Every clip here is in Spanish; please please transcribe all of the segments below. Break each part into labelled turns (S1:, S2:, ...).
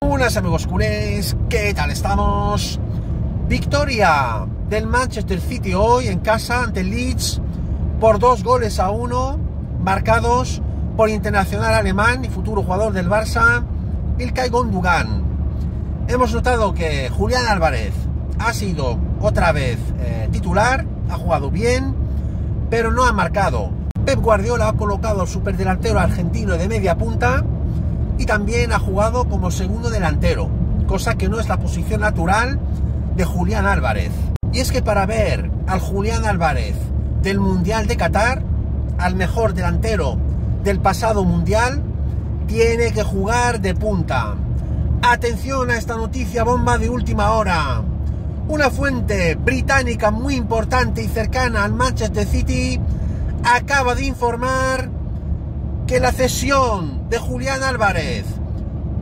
S1: Buenas amigos culés, ¿qué tal estamos? Victoria del Manchester City hoy en casa ante Leeds por dos goles a uno, marcados por internacional alemán y futuro jugador del Barça, Ilkay Gondugan. Hemos notado que Julián Álvarez ha sido otra vez eh, titular, ha jugado bien, pero no ha marcado. Pep Guardiola ha colocado al superdelantero argentino de media punta y también ha jugado como segundo delantero, cosa que no es la posición natural de Julián Álvarez. Y es que para ver al Julián Álvarez del Mundial de Qatar, al mejor delantero del pasado Mundial, tiene que jugar de punta. Atención a esta noticia bomba de última hora. Una fuente británica muy importante y cercana al Manchester City acaba de informar que la cesión de Julián Álvarez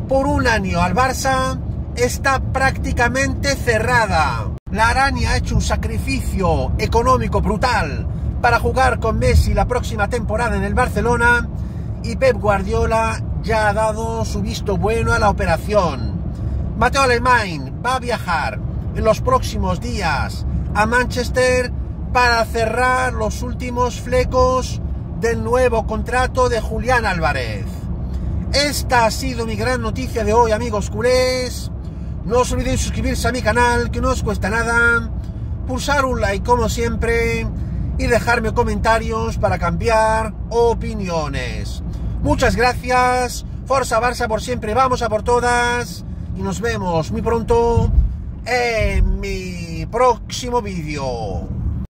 S1: por un año al Barça está prácticamente cerrada. La araña ha hecho un sacrificio económico brutal para jugar con Messi la próxima temporada en el Barcelona y Pep Guardiola ya ha dado su visto bueno a la operación. Mateo Alemán va a viajar en los próximos días a Manchester para cerrar los últimos flecos del nuevo contrato de Julián Álvarez. Esta ha sido mi gran noticia de hoy, amigos culés. No os olvidéis suscribirse a mi canal, que no os cuesta nada. Pulsar un like como siempre y dejarme comentarios para cambiar opiniones. Muchas gracias. Forza Barça por siempre. Vamos a por todas. Y nos vemos muy pronto en mi próximo vídeo.